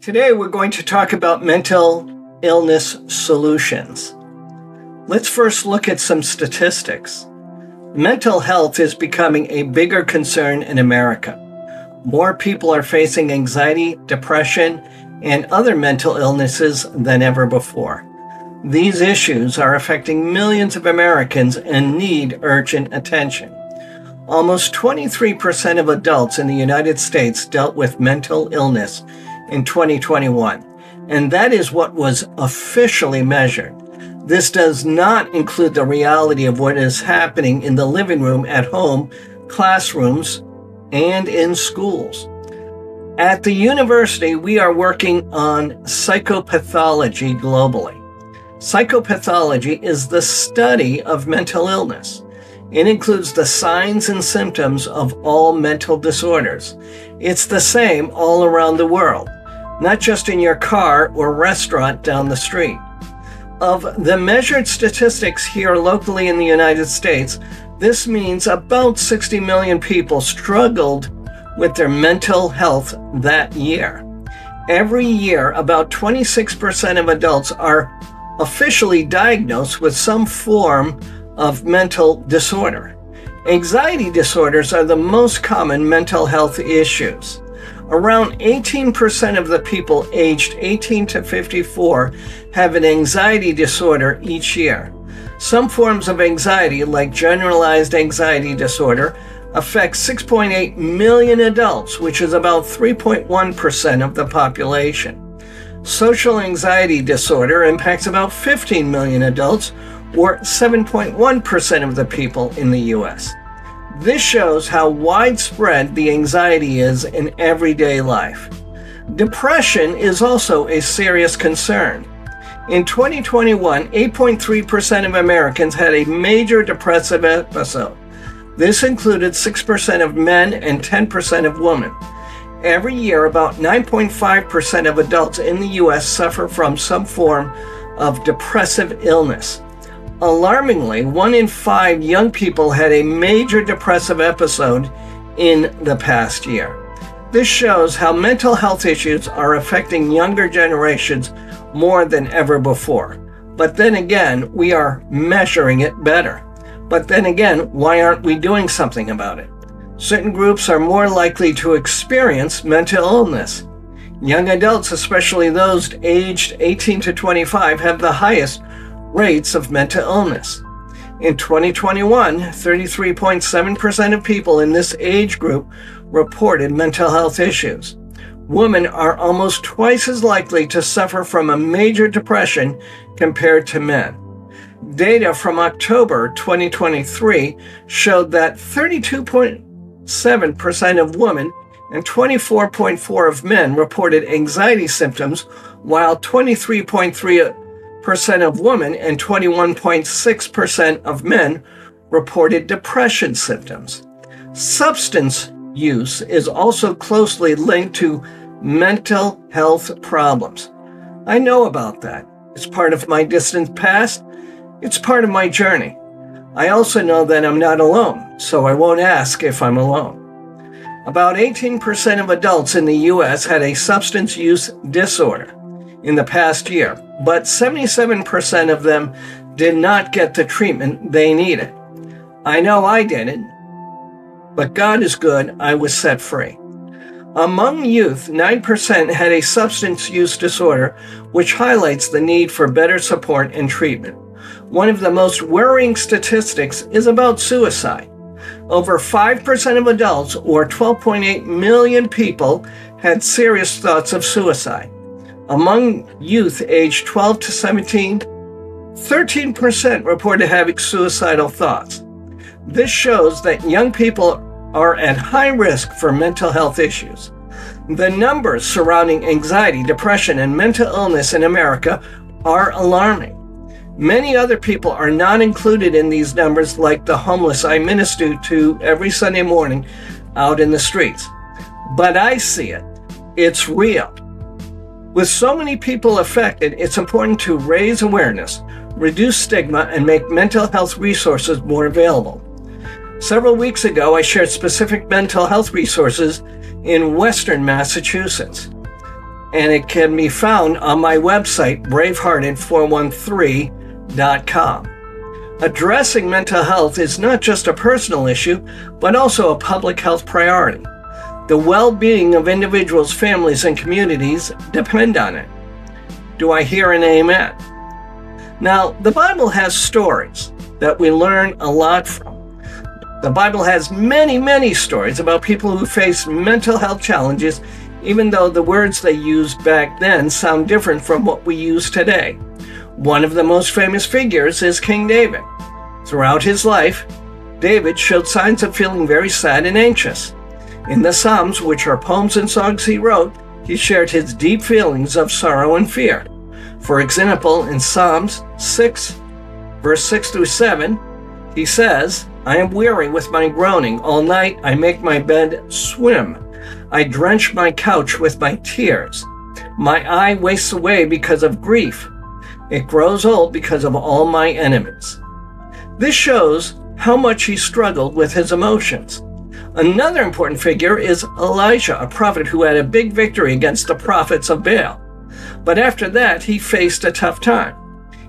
Today, we're going to talk about mental illness solutions. Let's first look at some statistics. Mental health is becoming a bigger concern in America. More people are facing anxiety, depression, and other mental illnesses than ever before. These issues are affecting millions of Americans and need urgent attention. Almost 23% of adults in the United States dealt with mental illness in 2021, and that is what was officially measured. This does not include the reality of what is happening in the living room, at home, classrooms, and in schools. At the university, we are working on psychopathology globally. Psychopathology is the study of mental illness. It includes the signs and symptoms of all mental disorders. It's the same all around the world not just in your car or restaurant down the street. Of the measured statistics here locally in the United States, this means about 60 million people struggled with their mental health that year. Every year, about 26% of adults are officially diagnosed with some form of mental disorder. Anxiety disorders are the most common mental health issues. Around 18% of the people aged 18 to 54 have an anxiety disorder each year. Some forms of anxiety, like generalized anxiety disorder, affect 6.8 million adults, which is about 3.1% of the population. Social anxiety disorder impacts about 15 million adults, or 7.1% of the people in the US. This shows how widespread the anxiety is in everyday life. Depression is also a serious concern. In 2021, 8.3% of Americans had a major depressive episode. This included 6% of men and 10% of women. Every year, about 9.5% of adults in the U.S. suffer from some form of depressive illness. Alarmingly, one in five young people had a major depressive episode in the past year. This shows how mental health issues are affecting younger generations more than ever before. But then again, we are measuring it better. But then again, why aren't we doing something about it? Certain groups are more likely to experience mental illness. Young adults, especially those aged 18 to 25, have the highest rates of mental illness. In 2021, 33.7% of people in this age group reported mental health issues. Women are almost twice as likely to suffer from a major depression compared to men. Data from October 2023 showed that 32.7% of women and 24.4 of men reported anxiety symptoms, while 23.3 percent of women and 21.6% of men reported depression symptoms. Substance use is also closely linked to mental health problems. I know about that. It's part of my distant past. It's part of my journey. I also know that I'm not alone, so I won't ask if I'm alone. About 18% of adults in the U.S. had a substance use disorder in the past year, but 77% of them did not get the treatment they needed. I know I didn't, but God is good, I was set free. Among youth, 9% had a substance use disorder, which highlights the need for better support and treatment. One of the most worrying statistics is about suicide. Over 5% of adults, or 12.8 million people, had serious thoughts of suicide. Among youth aged 12 to 17, 13% reported having suicidal thoughts. This shows that young people are at high risk for mental health issues. The numbers surrounding anxiety, depression, and mental illness in America are alarming. Many other people are not included in these numbers, like the homeless I minister to every Sunday morning out in the streets. But I see it. It's real. With so many people affected, it's important to raise awareness, reduce stigma, and make mental health resources more available. Several weeks ago, I shared specific mental health resources in Western Massachusetts. and it can be found on my website, bravehearted413.com. Addressing mental health is not just a personal issue, but also a public health priority. The well being of individuals, families, and communities depend on it. Do I hear an amen? Now, the Bible has stories that we learn a lot from. The Bible has many, many stories about people who face mental health challenges, even though the words they used back then sound different from what we use today. One of the most famous figures is King David. Throughout his life, David showed signs of feeling very sad and anxious. In the Psalms, which are poems and songs he wrote, he shared his deep feelings of sorrow and fear. For example, in Psalms 6, verse 6 through 7, he says, I am weary with my groaning. All night I make my bed swim. I drench my couch with my tears. My eye wastes away because of grief. It grows old because of all my enemies. This shows how much he struggled with his emotions. Another important figure is Elijah, a prophet who had a big victory against the prophets of Baal. But after that, he faced a tough time.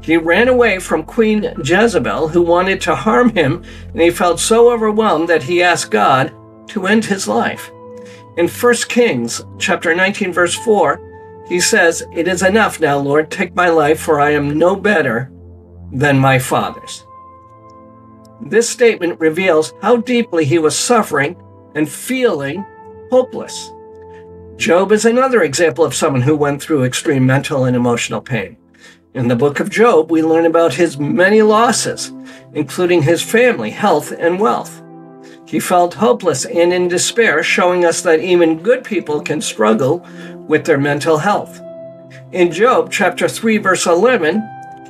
He ran away from Queen Jezebel, who wanted to harm him, and he felt so overwhelmed that he asked God to end his life. In 1 Kings chapter 19 verse 4, he says, "It is enough now, Lord, take my life for I am no better than my fathers." This statement reveals how deeply he was suffering and feeling hopeless. Job is another example of someone who went through extreme mental and emotional pain. In the book of Job, we learn about his many losses, including his family, health, and wealth. He felt hopeless and in despair, showing us that even good people can struggle with their mental health. In Job chapter 3 verse 11,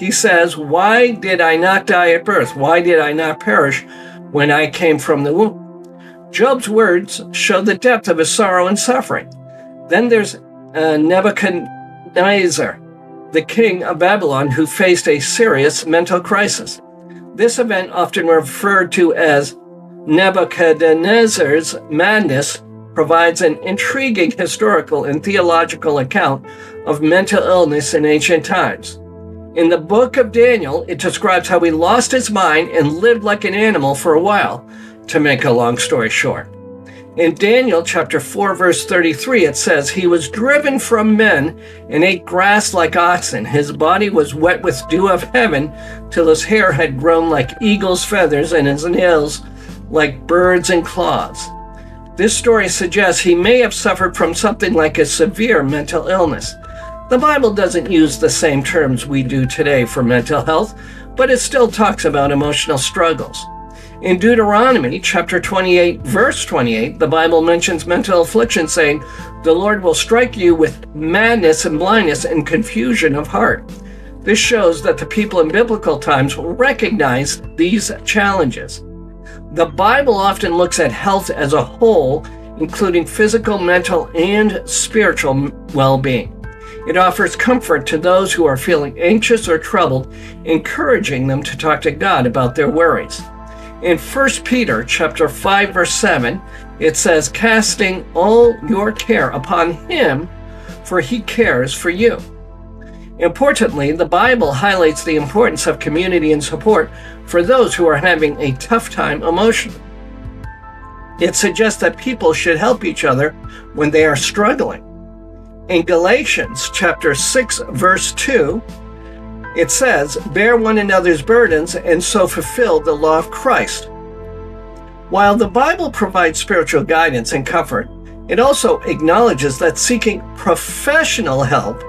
he says, "Why did I not die at birth? Why did I not perish when I came from the womb?" Job's words show the depth of his sorrow and suffering. Then there's uh, Nebuchadnezzar, the king of Babylon, who faced a serious mental crisis. This event, often referred to as Nebuchadnezzar's madness, provides an intriguing historical and theological account of mental illness in ancient times. In the book of Daniel, it describes how he lost his mind and lived like an animal for a while, to make a long story short. In Daniel chapter 4 verse 33 it says he was driven from men and ate grass like oxen. His body was wet with dew of heaven till his hair had grown like eagle's feathers and his nails like birds and claws. This story suggests he may have suffered from something like a severe mental illness the bible doesn't use the same terms we do today for mental health but it still talks about emotional struggles in Deuteronomy chapter 28, verse 28, the Bible mentions mental affliction, saying, The Lord will strike you with madness and blindness and confusion of heart. This shows that the people in biblical times recognized these challenges. The Bible often looks at health as a whole, including physical, mental, and spiritual well being. It offers comfort to those who are feeling anxious or troubled, encouraging them to talk to God about their worries. In 1 Peter chapter 5 verse 7, it says, "Casting all your care upon him, for he cares for you." Importantly, the Bible highlights the importance of community and support for those who are having a tough time emotionally. It suggests that people should help each other when they are struggling. In Galatians chapter 6 verse 2, it says, Bear one another's burdens and so fulfill the law of Christ. While the Bible provides spiritual guidance and comfort, it also acknowledges that seeking professional help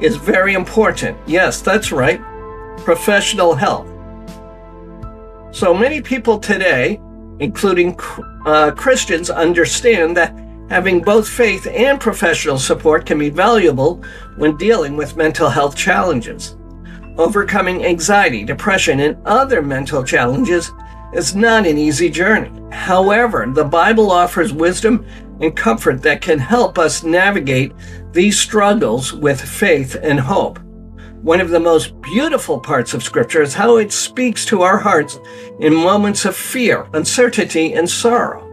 is very important. Yes, that's right, professional help. So many people today, including uh, Christians, understand that having both faith and professional support can be valuable when dealing with mental health challenges. Overcoming anxiety, depression, and other mental challenges is not an easy journey. However, the Bible offers wisdom and comfort that can help us navigate these struggles with faith and hope. One of the most beautiful parts of Scripture is how it speaks to our hearts in moments of fear, uncertainty, and sorrow.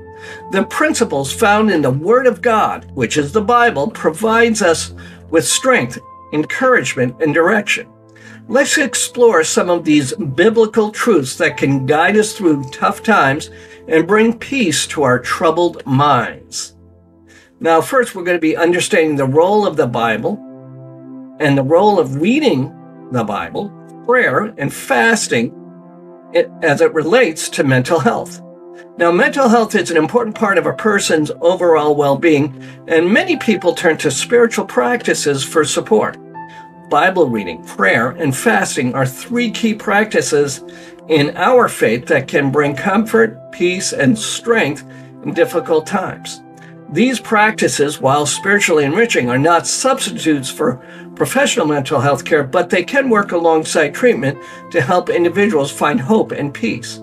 The principles found in the Word of God, which is the Bible, provides us with strength, encouragement, and direction. Let's explore some of these biblical truths that can guide us through tough times and bring peace to our troubled minds. Now, first, we're going to be understanding the role of the Bible and the role of reading the Bible, prayer, and fasting as it relates to mental health. Now, mental health is an important part of a person's overall well being, and many people turn to spiritual practices for support. Bible reading, prayer, and fasting are three key practices in our faith that can bring comfort, peace, and strength in difficult times. These practices, while spiritually enriching, are not substitutes for professional mental health care, but they can work alongside treatment to help individuals find hope and peace.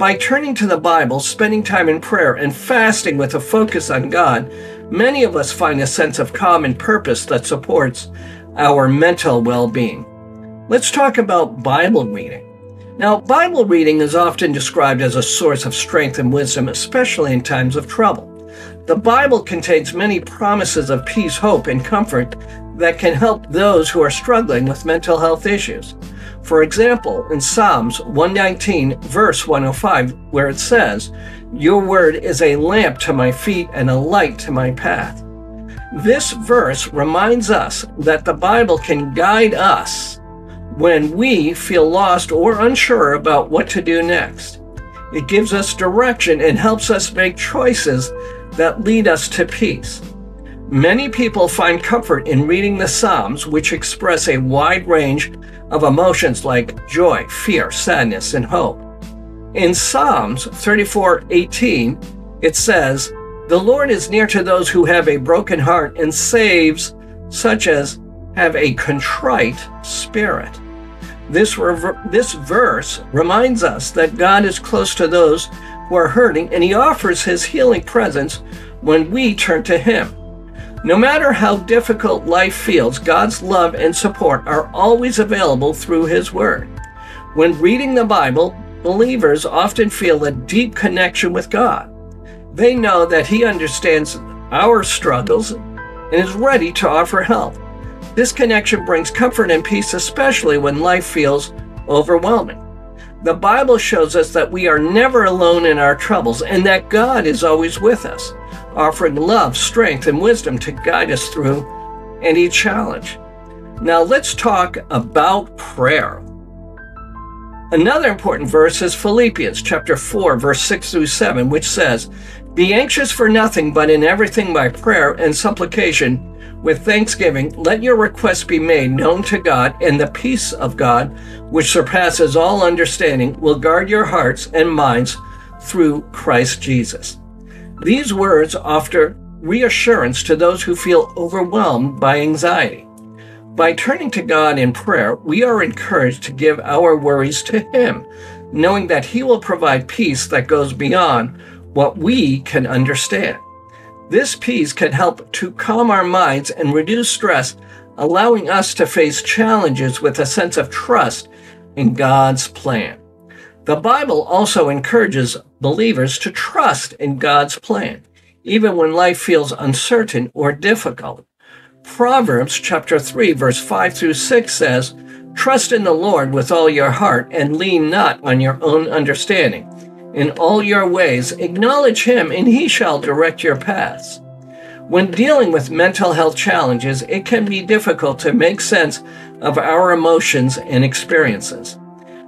By turning to the Bible, spending time in prayer, and fasting with a focus on God, many of us find a sense of and purpose that supports our mental well being. Let's talk about Bible reading. Now, Bible reading is often described as a source of strength and wisdom, especially in times of trouble. The Bible contains many promises of peace, hope, and comfort that can help those who are struggling with mental health issues. For example, in Psalms 119, verse 105, where it says, Your word is a lamp to my feet and a light to my path. This verse reminds us that the Bible can guide us when we feel lost or unsure about what to do next. It gives us direction and helps us make choices that lead us to peace. Many people find comfort in reading the Psalms, which express a wide range of emotions like joy, fear, sadness, and hope. In Psalms 34:18, it says, the Lord is near to those who have a broken heart and saves such as have a contrite spirit. This, rever- this verse reminds us that God is close to those who are hurting and he offers his healing presence when we turn to him. No matter how difficult life feels, God's love and support are always available through his word. When reading the Bible, believers often feel a deep connection with God. They know that He understands our struggles and is ready to offer help. This connection brings comfort and peace, especially when life feels overwhelming. The Bible shows us that we are never alone in our troubles and that God is always with us, offering love, strength, and wisdom to guide us through any challenge. Now let's talk about prayer. Another important verse is Philippians chapter 4 verse 6 through 7 which says, "Be anxious for nothing but in everything by prayer and supplication with thanksgiving let your requests be made known to God and the peace of God which surpasses all understanding will guard your hearts and minds through Christ Jesus." These words offer reassurance to those who feel overwhelmed by anxiety. By turning to God in prayer, we are encouraged to give our worries to Him, knowing that He will provide peace that goes beyond what we can understand. This peace can help to calm our minds and reduce stress, allowing us to face challenges with a sense of trust in God's plan. The Bible also encourages believers to trust in God's plan, even when life feels uncertain or difficult. Proverbs chapter 3 verse 5 through 6 says, Trust in the Lord with all your heart and lean not on your own understanding. In all your ways acknowledge him and he shall direct your paths. When dealing with mental health challenges, it can be difficult to make sense of our emotions and experiences.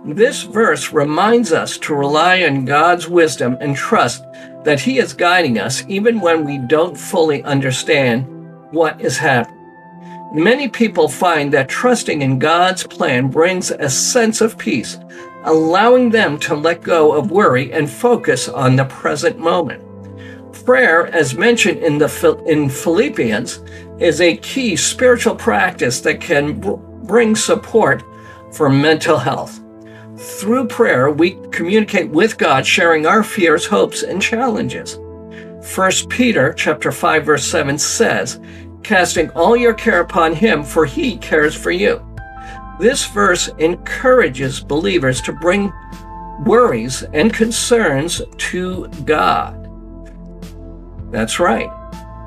This verse reminds us to rely on God's wisdom and trust that He is guiding us even when we don't fully understand what is happening. Many people find that trusting in God's plan brings a sense of peace, allowing them to let go of worry and focus on the present moment. Prayer, as mentioned in the in Philippians, is a key spiritual practice that can bring support for mental health. Through prayer, we communicate with God, sharing our fears, hopes, and challenges. 1 Peter chapter 5 verse 7 says, casting all your care upon him, for he cares for you. This verse encourages believers to bring worries and concerns to God. That's right.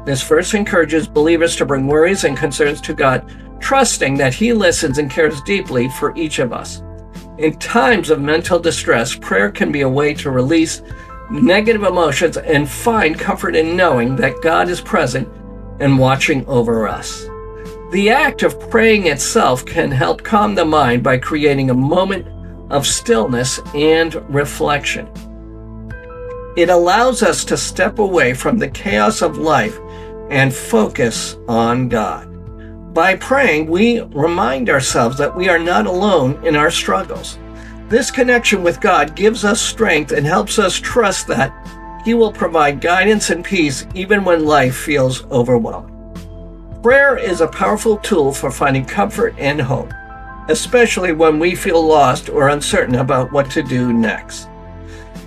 This verse encourages believers to bring worries and concerns to God, trusting that He listens and cares deeply for each of us. In times of mental distress, prayer can be a way to release negative emotions and find comfort in knowing that God is present and watching over us. The act of praying itself can help calm the mind by creating a moment of stillness and reflection. It allows us to step away from the chaos of life and focus on God. By praying, we remind ourselves that we are not alone in our struggles. This connection with God gives us strength and helps us trust that He will provide guidance and peace even when life feels overwhelming. Prayer is a powerful tool for finding comfort and hope, especially when we feel lost or uncertain about what to do next.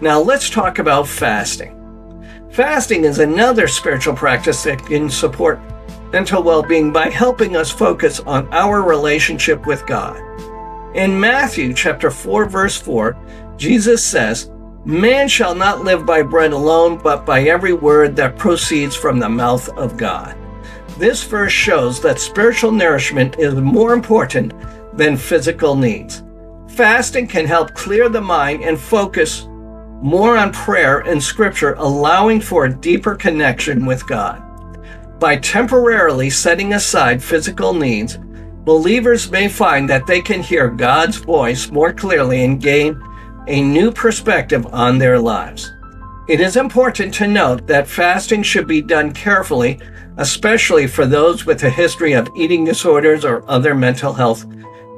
Now, let's talk about fasting. Fasting is another spiritual practice that can support mental well being by helping us focus on our relationship with God. In Matthew chapter 4, verse 4, Jesus says, Man shall not live by bread alone, but by every word that proceeds from the mouth of God. This verse shows that spiritual nourishment is more important than physical needs. Fasting can help clear the mind and focus more on prayer and scripture, allowing for a deeper connection with God. By temporarily setting aside physical needs, believers may find that they can hear God's voice more clearly and gain a new perspective on their lives. It is important to note that fasting should be done carefully, especially for those with a history of eating disorders or other mental health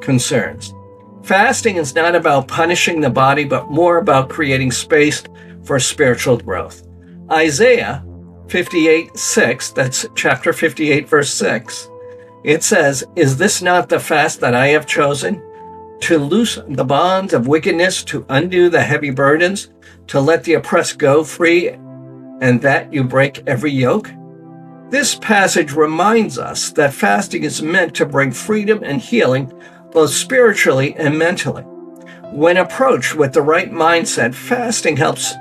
concerns. Fasting is not about punishing the body, but more about creating space for spiritual growth. Isaiah 58 6, that's chapter 58, verse 6, it says, Is this not the fast that I have chosen? To loose the bonds of wickedness, to undo the heavy burdens, to let the oppressed go free, and that you break every yoke? This passage reminds us that fasting is meant to bring freedom and healing both spiritually and mentally. When approached with the right mindset, fasting helps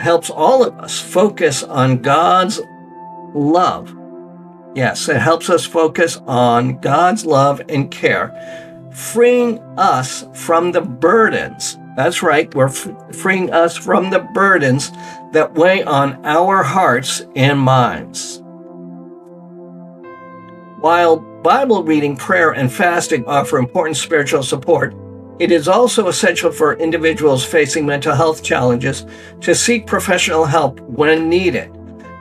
helps all of us focus on God's love. Yes, it helps us focus on God's love and care, freeing us from the burdens. That's right, we're freeing us from the burdens that weigh on our hearts and minds. While Bible reading, prayer, and fasting offer important spiritual support, it is also essential for individuals facing mental health challenges to seek professional help when needed.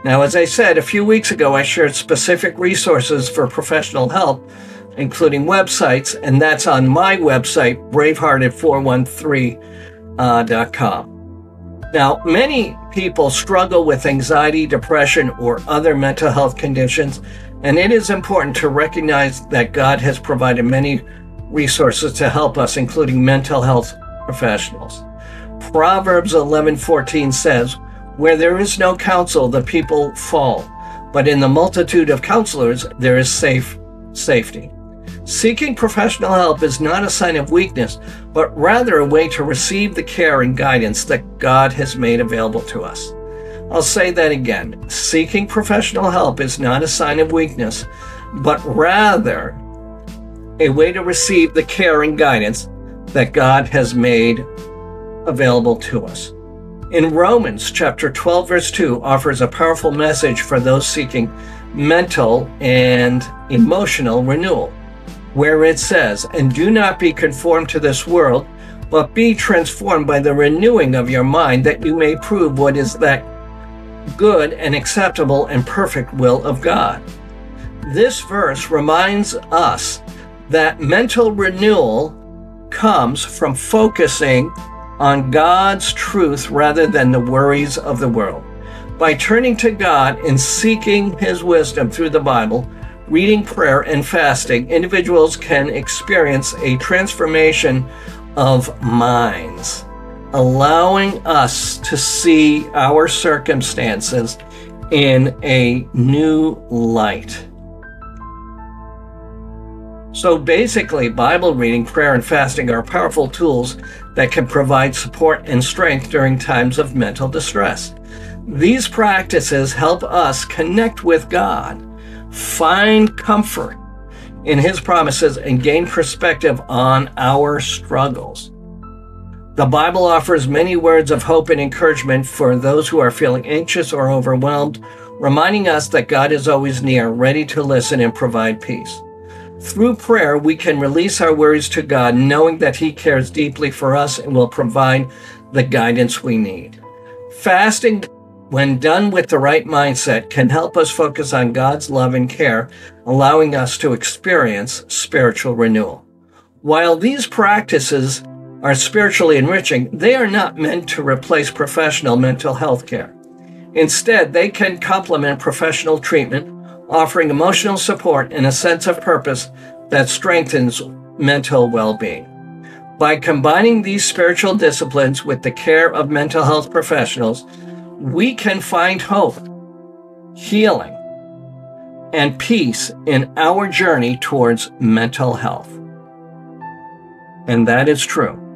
Now, as I said a few weeks ago, I shared specific resources for professional help, including websites, and that's on my website, bravehearted413.com. Uh, now, many people struggle with anxiety, depression, or other mental health conditions and it is important to recognize that God has provided many resources to help us, including mental health professionals. Proverbs 11:14 says, "Where there is no counsel, the people fall, but in the multitude of counselors there is safe safety." Seeking professional help is not a sign of weakness, but rather a way to receive the care and guidance that God has made available to us. I'll say that again. Seeking professional help is not a sign of weakness, but rather a way to receive the care and guidance that God has made available to us. In Romans chapter 12 verse 2 offers a powerful message for those seeking mental and emotional renewal, where it says, "And do not be conformed to this world, but be transformed by the renewing of your mind that you may prove what is that good and acceptable and perfect will of God. This verse reminds us that mental renewal comes from focusing on God's truth rather than the worries of the world. By turning to God and seeking His wisdom through the Bible, reading prayer, and fasting, individuals can experience a transformation of minds allowing us to see our circumstances in a new light. So basically, Bible reading, prayer, and fasting are powerful tools that can provide support and strength during times of mental distress. These practices help us connect with God, find comfort in His promises, and gain perspective on our struggles. The Bible offers many words of hope and encouragement for those who are feeling anxious or overwhelmed, reminding us that God is always near, ready to listen and provide peace. Through prayer, we can release our worries to God, knowing that He cares deeply for us and will provide the guidance we need. Fasting, when done with the right mindset, can help us focus on God's love and care, allowing us to experience spiritual renewal. While these practices are spiritually enriching, they are not meant to replace professional mental health care. Instead, they can complement professional treatment, offering emotional support and a sense of purpose that strengthens mental well being. By combining these spiritual disciplines with the care of mental health professionals, we can find hope, healing, and peace in our journey towards mental health. And that is true.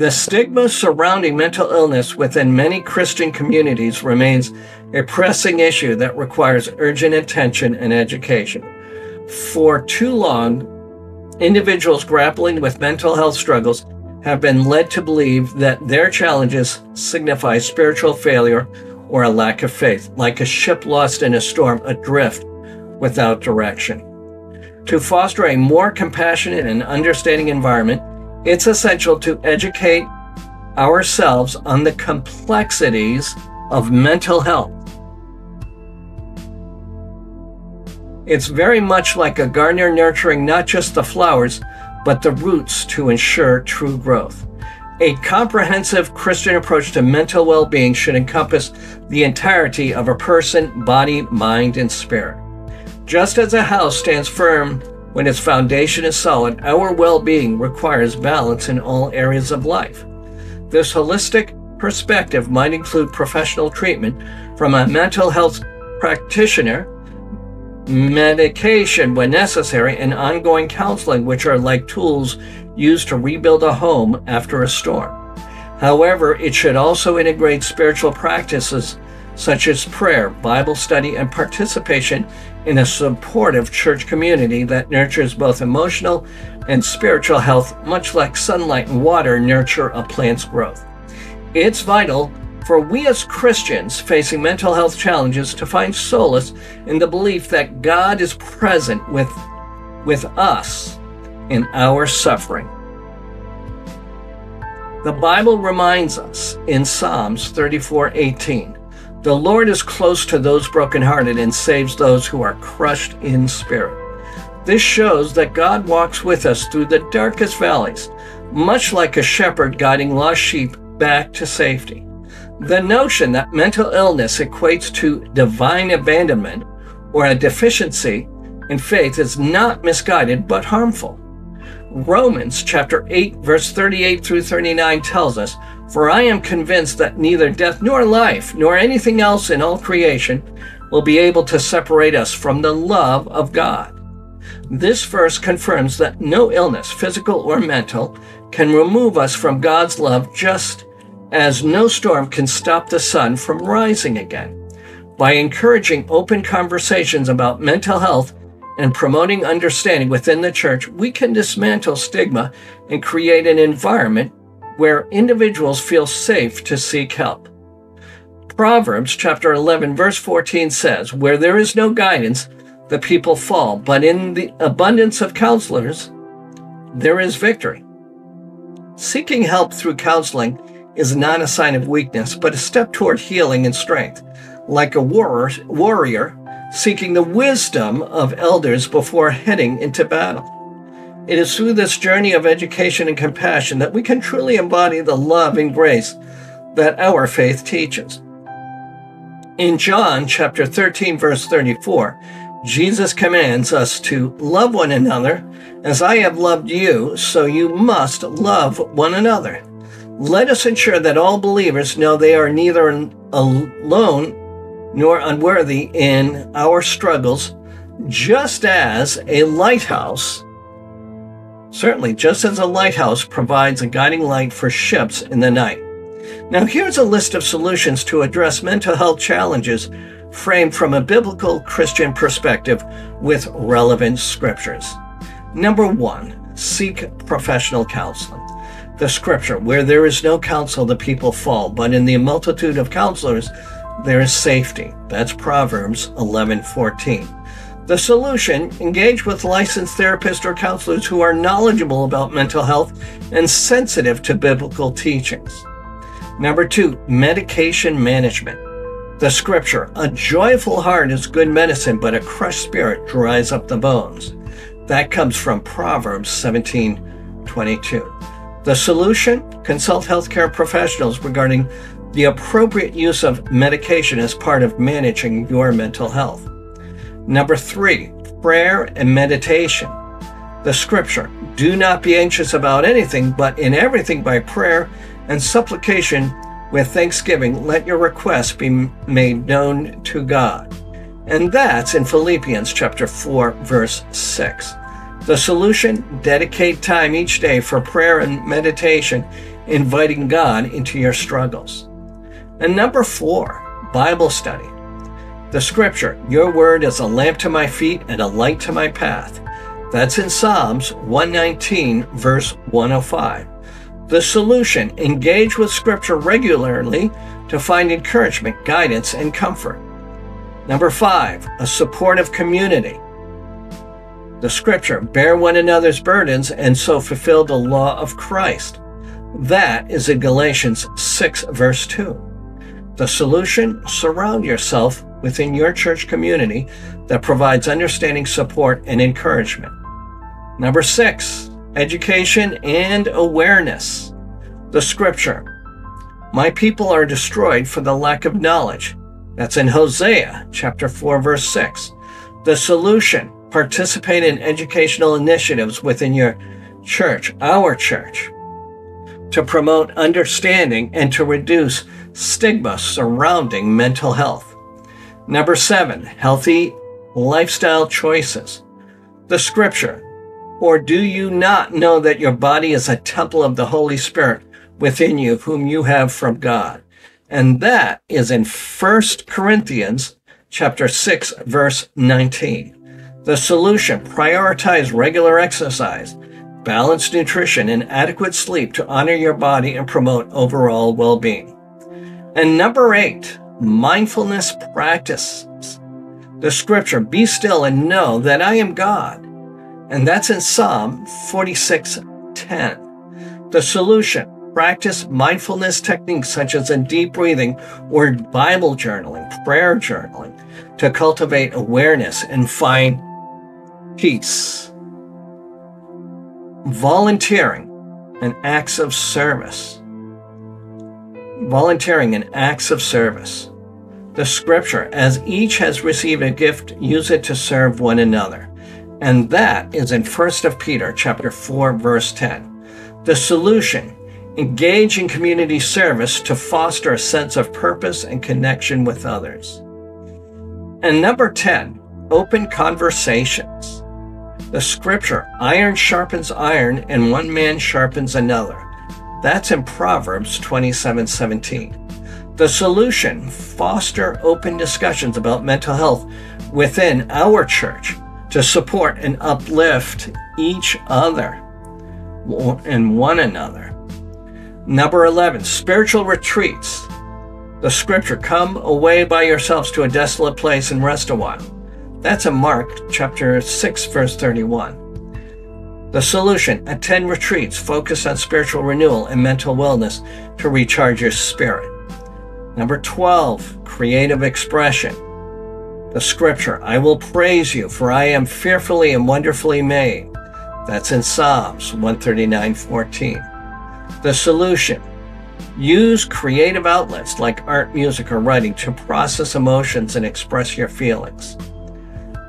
The stigma surrounding mental illness within many Christian communities remains a pressing issue that requires urgent attention and education. For too long, individuals grappling with mental health struggles have been led to believe that their challenges signify spiritual failure or a lack of faith, like a ship lost in a storm, adrift without direction. To foster a more compassionate and understanding environment, it's essential to educate ourselves on the complexities of mental health. It's very much like a gardener nurturing not just the flowers, but the roots to ensure true growth. A comprehensive Christian approach to mental well being should encompass the entirety of a person, body, mind, and spirit. Just as a house stands firm when its foundation is solid, our well being requires balance in all areas of life. This holistic perspective might include professional treatment from a mental health practitioner, medication when necessary, and ongoing counseling, which are like tools used to rebuild a home after a storm. However, it should also integrate spiritual practices such as prayer, Bible study, and participation in a supportive church community that nurtures both emotional and spiritual health, much like sunlight and water nurture a plant's growth. It's vital for we as Christians facing mental health challenges to find solace in the belief that God is present with, with us in our suffering. The Bible reminds us in Psalms 34 18 the Lord is close to those brokenhearted and saves those who are crushed in spirit. This shows that God walks with us through the darkest valleys, much like a shepherd guiding lost sheep back to safety. The notion that mental illness equates to divine abandonment or a deficiency in faith is not misguided but harmful. Romans chapter 8 verse 38 through 39 tells us, "For I am convinced that neither death nor life nor anything else in all creation will be able to separate us from the love of God." This verse confirms that no illness, physical or mental, can remove us from God's love just as no storm can stop the sun from rising again. By encouraging open conversations about mental health and promoting understanding within the church, we can dismantle stigma and create an environment where individuals feel safe to seek help. Proverbs chapter 11 verse 14 says, "Where there is no guidance, the people fall, but in the abundance of counselors, there is victory." Seeking help through counseling is not a sign of weakness, but a step toward healing and strength. Like a warrior, seeking the wisdom of elders before heading into battle. It is through this journey of education and compassion that we can truly embody the love and grace that our faith teaches. In John chapter 13 verse 34, Jesus commands us to love one another as I have loved you, so you must love one another. Let us ensure that all believers know they are neither alone nor unworthy in our struggles, just as a lighthouse, certainly just as a lighthouse provides a guiding light for ships in the night. Now, here's a list of solutions to address mental health challenges framed from a biblical Christian perspective with relevant scriptures. Number one, seek professional counseling. The scripture, where there is no counsel, the people fall, but in the multitude of counselors, there is safety. That's Proverbs 11:14. The solution, engage with licensed therapists or counselors who are knowledgeable about mental health and sensitive to biblical teachings. Number two, medication management. The scripture, a joyful heart is good medicine, but a crushed spirit dries up the bones. That comes from Proverbs 17 22. The solution, consult healthcare professionals regarding the appropriate use of medication as part of managing your mental health. Number three, prayer and meditation. The scripture, do not be anxious about anything, but in everything by prayer and supplication with thanksgiving, let your requests be made known to God. And that's in Philippians chapter 4, verse 6. The solution dedicate time each day for prayer and meditation, inviting God into your struggles. And number four, Bible study. The scripture, Your word is a lamp to my feet and a light to my path. That's in Psalms 119, verse 105. The solution engage with Scripture regularly to find encouragement, guidance, and comfort. Number five, a supportive community. The Scripture bear one another's burdens and so fulfill the law of Christ. That is in Galatians 6, verse 2. The solution surround yourself within your church community that provides understanding, support, and encouragement. Number six, education, and awareness. The scripture. My people are destroyed for the lack of knowledge. That's in Hosea chapter 4 verse 6. The solution. Participate in educational initiatives within your church, our church, to promote understanding and to reduce stigma surrounding mental health. Number seven, healthy lifestyle choices. The scripture, or do you not know that your body is a temple of the Holy Spirit within you, whom you have from God? And that is in 1 Corinthians chapter 6, verse 19. The solution, prioritize regular exercise, balanced nutrition, and adequate sleep to honor your body and promote overall well-being. And number eight, mindfulness practices. The scripture, be still and know that I am God. And that's in Psalm 46:10. The solution, practice mindfulness techniques such as a deep breathing or Bible journaling, prayer journaling to cultivate awareness and find peace. Volunteering and acts of service. Volunteering and acts of service. The scripture, as each has received a gift, use it to serve one another and that is in 1 of Peter chapter 4 verse 10. The solution, engage in community service to foster a sense of purpose and connection with others. And number 10, open conversations. The scripture, iron sharpens iron and one man sharpens another. That's in Proverbs 27 17. The solution, foster open discussions about mental health within our church to support and uplift each other and one another. Number 11, spiritual retreats. The scripture, come away by yourselves to a desolate place and rest a while. That's in Mark chapter 6, verse 31. The solution, attend retreats, focus on spiritual renewal and mental wellness to recharge your spirit. Number 12, creative expression the scripture, I will praise you, for I am fearfully and wonderfully made. That's in Psalms 139 14. The solution use creative outlets like art, music, or writing to process emotions and express your feelings.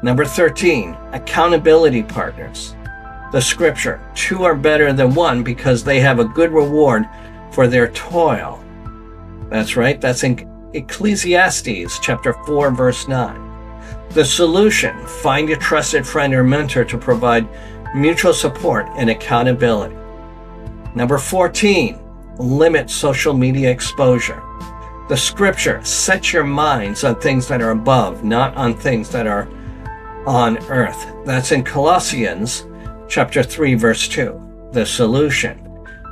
Number 13, accountability partners. The scripture, two are better than one because they have a good reward for their toil. That's right, that's in Ecclesiastes chapter 4, verse 9. The solution find a trusted friend or mentor to provide mutual support and accountability. Number 14, limit social media exposure. The scripture set your minds on things that are above, not on things that are on earth. That's in Colossians chapter 3 verse 2. The solution.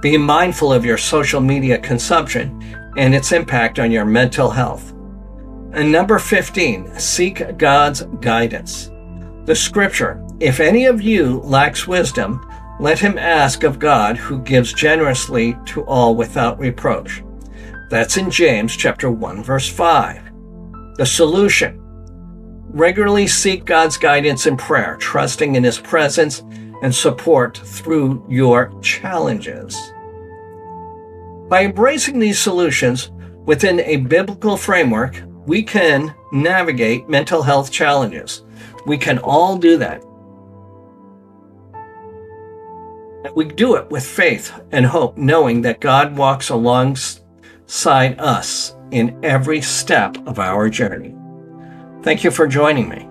Be mindful of your social media consumption and its impact on your mental health. And number 15, seek God's guidance. The scripture, if any of you lacks wisdom, let him ask of God who gives generously to all without reproach. That's in James chapter 1 verse 5. The solution. Regularly seek God's guidance in prayer, trusting in his presence and support through your challenges. By embracing these solutions within a biblical framework, we can navigate mental health challenges. We can all do that. We do it with faith and hope, knowing that God walks alongside us in every step of our journey. Thank you for joining me.